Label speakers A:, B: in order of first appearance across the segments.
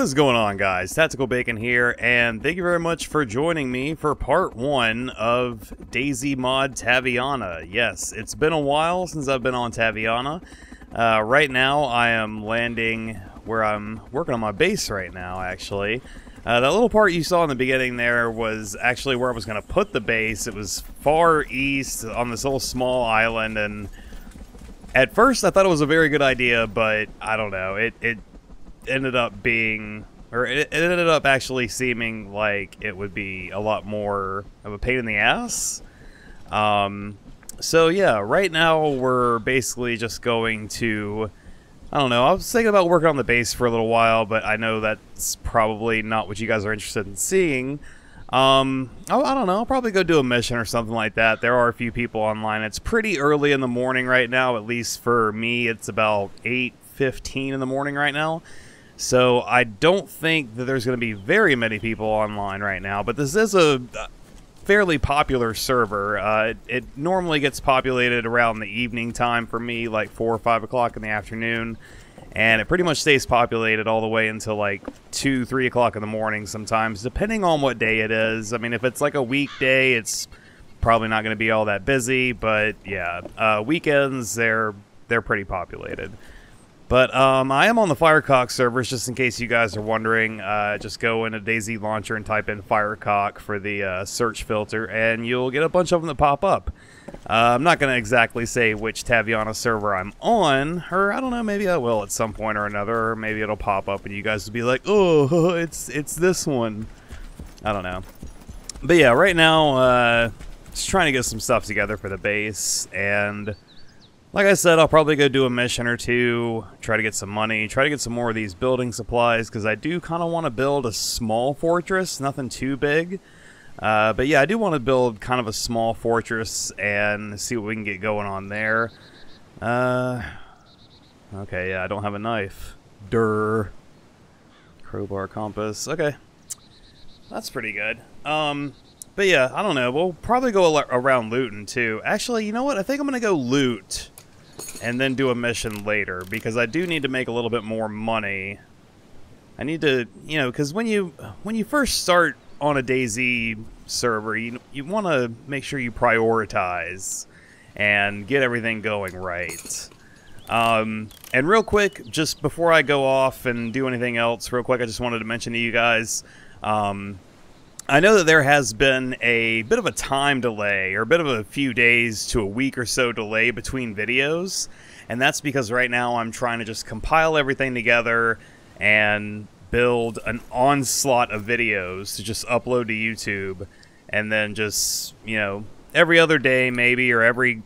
A: What is going on, guys? Tactical Bacon here, and thank you very much for joining me for part one of DayZ Mod Taviana. Yes, it's been a while since I've been on Taviana. Uh, right now, I am landing where I'm working on my base right now, actually. Uh, that little part you saw in the beginning there was actually where I was going to put the base. It was far east on this little small island, and at first I thought it was a very good idea, but I don't know. It, it ended up being, or it, ended up actually seeming like it would be a lot more of a pain in the ass. Um, so yeah, right now we're basically just going to. I don't know. I was thinking about working on the base for a little while, but I know that's probably not what you guys are interested in seeing. Um, oh, I don't know. I'll probably go do a mission or something like that. There are a few people online. It's pretty early in the morning right now, at least for me. It's about 8.15 in the morning right now. So I don't think that there's going to be very many people online right now, but this is a fairly popular server. Uh, it, it, normally gets populated around the evening time for me, like 4 or 5 o'clock in the afternoon. And it pretty much stays populated all the way until like 2, 3 o'clock in the morning sometimes, depending on what day it is. I mean, if it's like a weekday, it's probably not going to be all that busy. But yeah, uh, weekends, they're, they're pretty populated. But um, I am on the Firecock servers, just in case you guys are wondering. Uh, just go into DayZ Launcher and type in Firecock for the uh, search filter, and you'll get a bunch of them that pop up. Uh, I'm not going to exactly say which Taviana server I'm on, or I don't know, maybe I will at some point or another, or maybe it'll pop up and you guys will be like, oh, it's, it's this one. I don't know. But yeah, right now, uh, just trying to get some stuff together for the base, and... Like I said, I'll probably go do a mission or two, try to get some money, try to get some more of these building supplies, because I do kind of want to build a small fortress, nothing too big. Uh, but yeah, I do want to build kind of a small fortress and see what we can get going on there. Uh, okay, yeah, I don't have a knife. Durr. Crowbar compass. Okay. That's pretty good. Um, but yeah, I don't know. We'll probably go around looting too. Actually, you know what? I think I'm going to go loot and then do a mission later because I do need to make a little bit more money. I need to, you know, because when you when you first start on a DayZ server, you you want to make sure you prioritize and get everything going right. Um, and real quick, just before I go off and do anything else, real quick, I just wanted to mention to you guys. Um, I know that there has been a bit of a time delay, or a bit of a few days to a week or so delay between videos, and that's because right now I'm trying to just compile everything together and build an onslaught of videos to just upload to YouTube, and then just, you know, every other day maybe, or every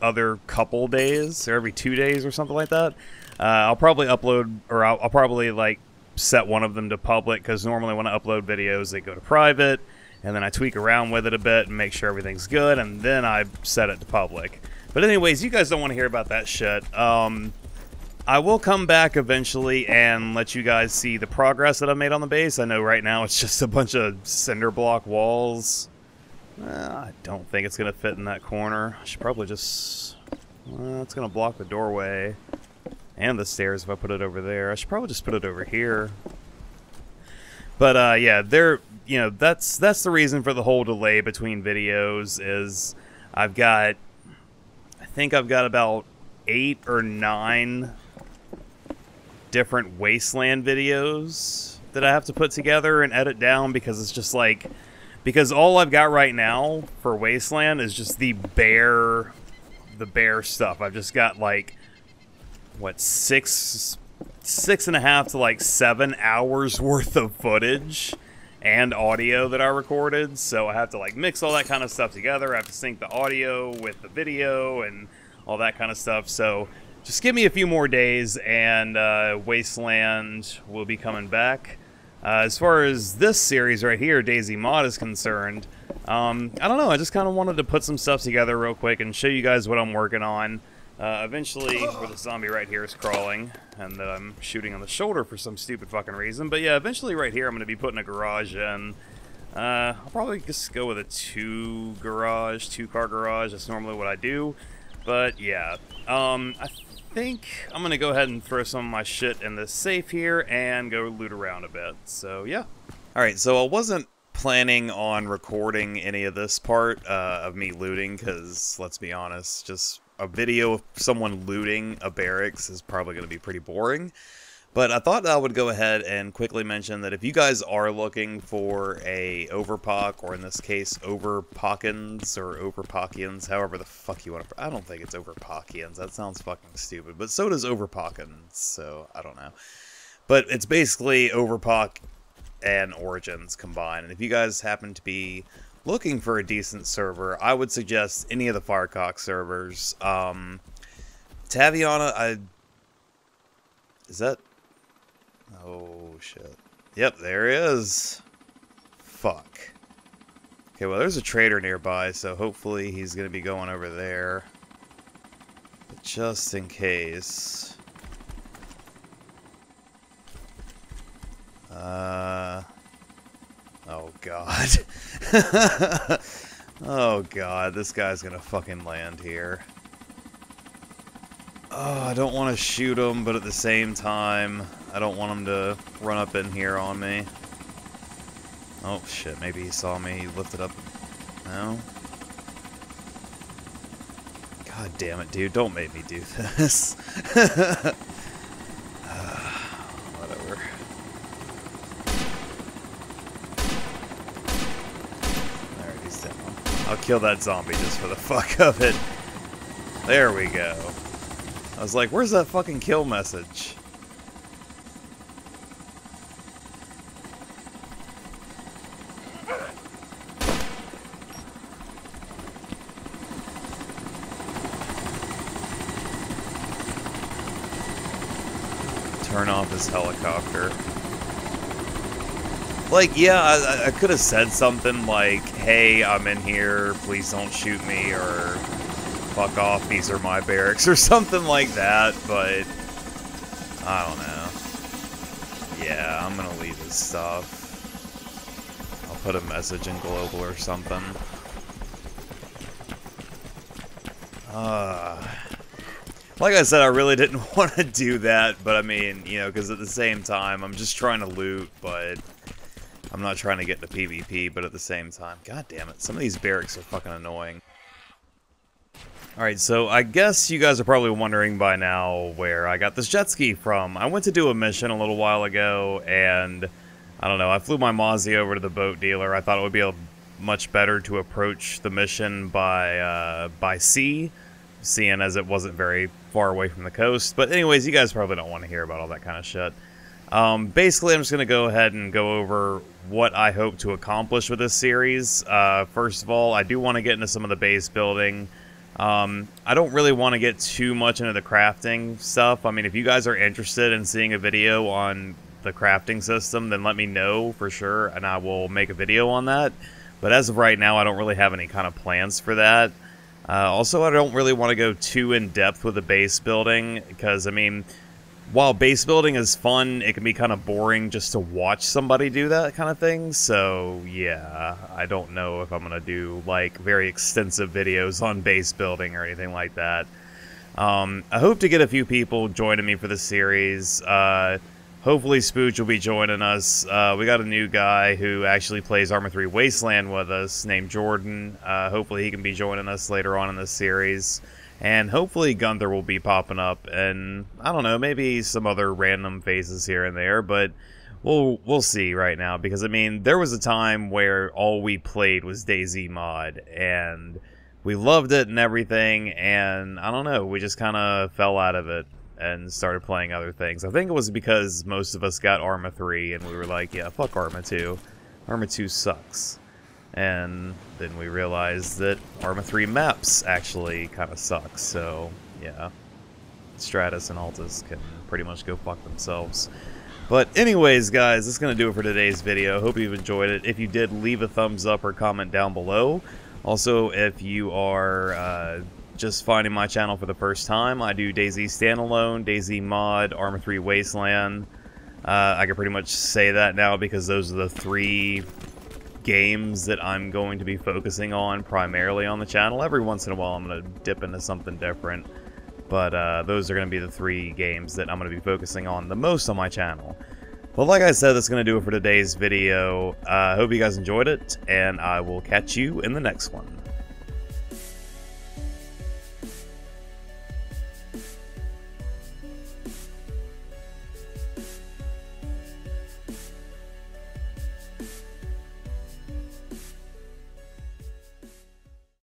A: other couple days, or every two days or something like that, uh, I'll probably upload, or I'll, I'll probably, like, set one of them to public because normally when I upload videos, they go to private, and then I tweak around with it a bit and make sure everything's good, and then I set it to public. But anyways, you guys don't want to hear about that shit. Um, I will come back eventually and let you guys see the progress that I've made on the base. I know right now it's just a bunch of cinder block walls. I don't think it's going to fit in that corner. I should probably just... Well, it's going to block the doorway. And the stairs if I put it over there. I should probably just put it over here. But uh, yeah, there. You know, that's that's the reason for the whole delay between videos. Is I've got, I think I've got about eight or nine different wasteland videos that I have to put together and edit down because it's just like because all I've got right now for wasteland is just the bare the bare stuff. I've just got like what six six and a half to like seven hours worth of footage and audio that I recorded. So I have to like mix all that kind of stuff together. I have to sync the audio with the video and all that kind of stuff. So just give me a few more days and uh, Wasteland will be coming back. Uh, as far as this series right here, DayZ Mod is concerned, um, I don't know. I just kind of wanted to put some stuff together real quick and show you guys what I'm working on. Uh, eventually, where the zombie right here is crawling, and that I'm shooting on the shoulder for some stupid fucking reason. But yeah, eventually right here I'm going to be putting a garage in. Uh, I'll probably just go with a two garage, two car garage. That's normally what I do. But yeah, um, I think I'm going to go ahead and throw some of my shit in this safe here and go loot around a bit. So, yeah. Alright, so I wasn't planning on recording any of this part uh, of me looting because, let's be honest, just a video of someone looting a barracks is probably going to be pretty boring. But I thought I would go ahead and quickly mention that if you guys are looking for a Overpoch, or in this case, overpockins, or overpockians, however the fuck you want to... I don't think it's overpockians. That sounds fucking stupid. But so does overpockins, so I don't know. But it's basically Overpoch and origins combined. And if you guys happen to be looking for a decent server, I would suggest any of the Firecock servers. Um, Taviana, I... Is that... Oh, shit. Yep, there is. Fuck. Okay, well, there's a trader nearby, so hopefully he's going to be going over there. But just in case... Uh... Oh, God. oh, God. This guy's gonna fucking land here. Oh, I don't want to shoot him, but at the same time, I don't want him to run up in here on me. Oh, shit. Maybe he saw me. He lifted up. No? God damn it, dude. Don't make me do this. Whatever. Alright, he's down. I'll kill that zombie just for the fuck of it. There we go. I was like, where's that fucking kill message? Turn off his helicopter. Like, yeah, I, I could have said something like, hey, I'm in here, please don't shoot me, or fuck off, these are my barracks, or something like that, but I don't know. Yeah, I'm gonna leave this stuff. I'll put a message in global or something. Uh, like I said, I really didn't want to do that, but I mean, you know, because at the same time, I'm just trying to loot, but I'm not trying to get the PvP, but at the same time, god damn it, some of these barracks are fucking annoying. Alright, so I guess you guys are probably wondering by now where I got this jet ski from. I went to do a mission a little while ago, and I don't know, I flew my Mozzie over to the boat dealer. I thought it would be a, much better to approach the mission by, uh, by sea, seeing as it wasn't very far away from the coast. But anyways, you guys probably don't want to hear about all that kind of shit. Um, basically, I'm just going to go ahead and go over what I hope to accomplish with this series. Uh, first of all, I do want to get into some of the base building. Um, I don't really want to get too much into the crafting stuff. I mean, if you guys are interested in seeing a video on the crafting system, then let me know for sure, and I will make a video on that. But as of right now, I don't really have any kind of plans for that. Uh, also, I don't really want to go too in-depth with the base building, because, I mean, while base building is fun, it can be kind of boring just to watch somebody do that kind of thing. So, yeah, I don't know if I'm going to do, like, very extensive videos on base building or anything like that. Um, I hope to get a few people joining me for the series. Uh, hopefully Spooch will be joining us. Uh, we got a new guy who actually plays Arma 3 Wasteland with us named Jordan. Uh, hopefully he can be joining us later on in the series. And hopefully Gunther will be popping up, and I don't know, maybe some other random faces here and there, but we'll we'll see right now. Because I mean, there was a time where all we played was DayZ Mod, and we loved it and everything, and I don't know, we just kind of fell out of it and started playing other things. I think it was because most of us got Arma 3, and we were like, yeah, fuck Arma 2. Arma 2 sucks. And then we realized that Arma 3 maps actually kind of suck, so yeah. Stratis and Altis can pretty much go fuck themselves. But anyways, guys, that's going to do it for today's video. Hope you've enjoyed it. If you did, leave a thumbs up or comment down below. Also, if you are uh, just finding my channel for the first time, I do DayZ Standalone, DayZ Mod, Arma 3 Wasteland. Uh, I can pretty much say that now because those are the three games that I'm going to be focusing on primarily on the channel. Every once in a while I'm going to dip into something different. But uh, those are going to be the three games that I'm going to be focusing on the most on my channel. Well, like I said, that's going to do it for today's video. I uh, hope you guys enjoyed it, and I will catch you in the next one.